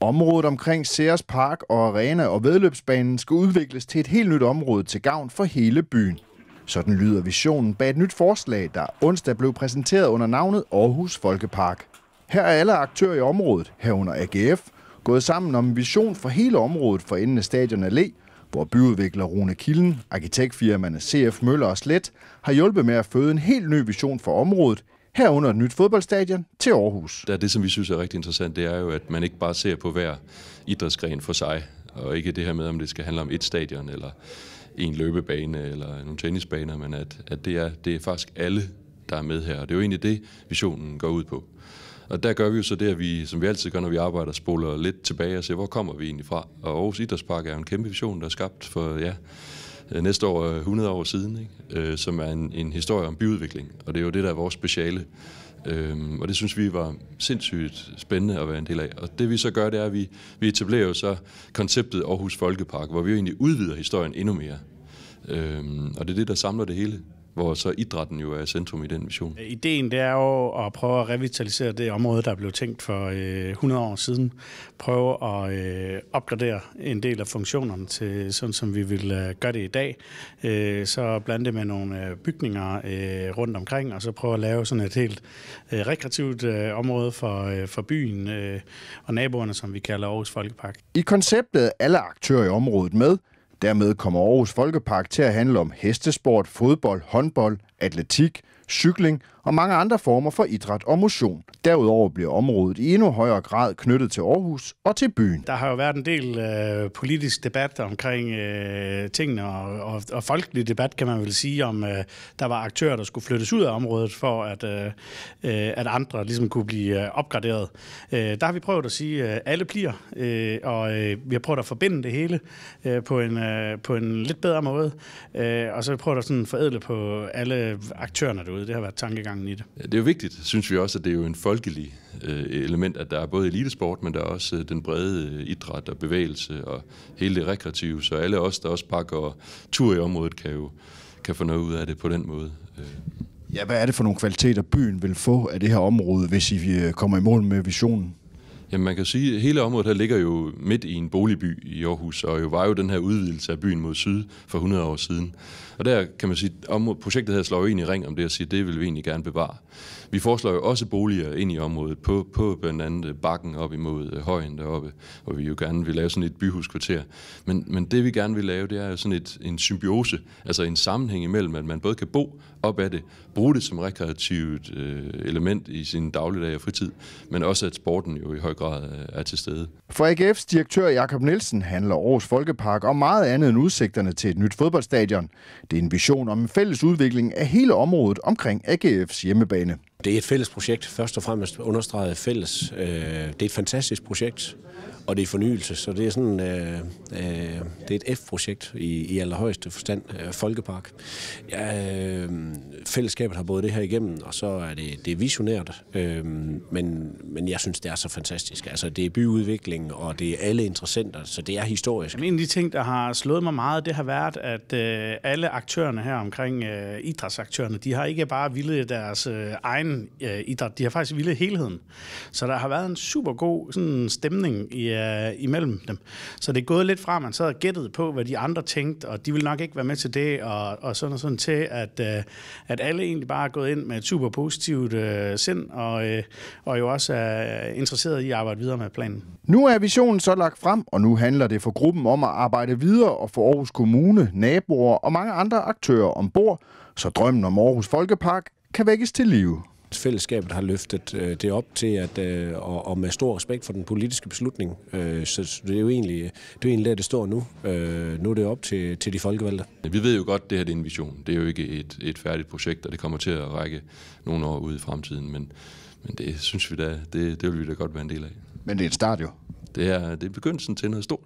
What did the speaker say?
Området omkring Sears Park og Arena og Vedløbsbanen skal udvikles til et helt nyt område til gavn for hele byen. Sådan lyder visionen bag et nyt forslag, der onsdag blev præsenteret under navnet Aarhus Folkepark. Her er alle aktører i området, herunder AGF, gået sammen om en vision for hele området for enden af Stadion Allé, hvor byudvikler Rune Kilden, arkitektfirmaerne CF Møller og Slet har hjulpet med at føde en helt ny vision for området, herunder et nyt fodboldstadion til Aarhus. Det, er det, som vi synes er rigtig interessant, det er jo, at man ikke bare ser på hver idrætsgren for sig, og ikke det her med, om det skal handle om et stadion, eller en løbebane, eller nogle tennisbaner, men at, at det, er, det er faktisk alle, der er med her. Og det er jo egentlig det, visionen går ud på. Og der gør vi jo så det, at vi, som vi altid gør, når vi arbejder, spoler lidt tilbage og ser, hvor kommer vi egentlig fra. Og Aarhus Idrætspark er jo en kæmpe vision, der er skabt for, ja, Øh, næste år 100 år siden, ikke? Øh, som er en, en historie om byudvikling. Og det er jo det, der er vores speciale. Øhm, og det synes vi var sindssygt spændende at være en del af. Og det vi så gør, det er, at vi, vi etablerer jo så konceptet Aarhus Folkepark, hvor vi jo egentlig udvider historien endnu mere. Øhm, og det er det, der samler det hele hvor så idrætten jo er centrum i den vision. Ideen det er jo at prøve at revitalisere det område, der blev tænkt for øh, 100 år siden. Prøve at øh, opgradere en del af funktionerne til sådan, som vi vil øh, gøre det i dag. Øh, så blande det med nogle øh, bygninger øh, rundt omkring, og så prøve at lave sådan et helt øh, rekreativt øh, område for, øh, for byen øh, og naboerne, som vi kalder Aarhus Folkepark. I konceptet alle aktører i området med, Dermed kommer Aarhus Folkepark til at handle om hestesport, fodbold, håndbold, atletik, cykling og mange andre former for idræt og motion. Derudover bliver området i endnu højere grad knyttet til Aarhus og til byen. Der har jo været en del øh, politisk debat omkring øh, tingene, og, og, og folkelig debat kan man vel sige, om øh, der var aktører, der skulle flyttes ud af området, for at, øh, øh at andre ligesom kunne blive øh, opgraderet. Øh, der har vi prøvet at sige, at øh, alle bliver, øh, og øh, vi har prøvet at forbinde det hele øh, på, en, øh, på en lidt bedre måde, øh, og så har vi prøvet at sådan forædle på alle aktørerne derude. Det har været tankegangen i det. Det er jo vigtigt, synes vi også, at det er jo en folkelig øh, element, at der er både elitesport, men der er også øh, den brede øh, idræt og bevægelse og hele det rekreative, så alle os, der også bare går tur i området, kan jo kan få noget ud af det på den måde. Ja, hvad er det for nogle kvaliteter, byen vil få af det her område, hvis I kommer i mål med visionen? Jamen man kan sige, at hele området her ligger jo midt i en boligby i Aarhus, og jo var jo den her udvidelse af byen mod syd for 100 år siden. Og der kan man sige, at projektet her slår jo ind i ring om det at sige, at det vil vi egentlig gerne bevare. Vi foreslår jo også boliger ind i området, på, på blandt andet bakken op imod øh, højen deroppe, hvor vi jo gerne vil lave sådan et byhuskvarter. Men, men det vi gerne vil lave, det er jo sådan et, en symbiose, altså en sammenhæng imellem, at man både kan bo op ad det, bruge det som rekreativt øh, element i sin dagligdag og fritid, men også at sporten jo i høj grad er til stede. For AGF's direktør Jakob Nielsen handler Aarhus Folkepark om meget andet end udsigterne til et nyt fodboldstadion. Det er en vision om en fælles udvikling af hele området omkring AGF's hjemmebane. Det er et fælles projekt, først og fremmest understreget fælles. Øh, det er et fantastisk projekt, og det er fornyelse, så det er sådan øh, øh, det er et F-projekt i, i allerhøjeste forstand, øh, Folkepark. Ja, øh, fællesskabet har både det her igennem, og så er det, det er visionært, øh, men, men jeg synes, det er så fantastisk. Altså, det er byudvikling, og det er alle interessenter, så det er historisk. En af de ting, der har slået mig meget, det har været, at øh, alle aktørerne her omkring øh, idrætsaktørerne, de har ikke bare ville deres øh, egen øh, idræt, de har faktisk ville helheden. Så der har været en super god sådan, stemning i øh, imellem dem. Så det er gået lidt fra, at man sad og gættede på, hvad de andre tænkte, og de vil nok ikke være med til det, og, og sådan og sådan til, at, øh, at alle egentlig bare er gået ind med et super positivt øh, sind, og, øh, og jo også er interesseret i at arbejde videre med planen. Nu er visionen så lagt frem, og nu handler det for gruppen om at arbejde videre og få Aarhus Kommune, naboer og mange andre aktører ombord, så drømmen om Aarhus Folkepark kan vækkes til live fællesskabet har løftet øh, det op til, at, øh, og, og med stor respekt for den politiske beslutning. Øh, så det er jo egentlig, det er egentlig der, det står nu. Øh, nu er det op til, til de folkevalgte. Vi ved jo godt, at det her er en vision. Det er jo ikke et, et færdigt projekt, og det kommer til at række nogle år ud i fremtiden. Men, men det synes vi da, det, det vil vi da godt være en del af. Men det er et start jo. Det er, det er begyndelsen til noget stort.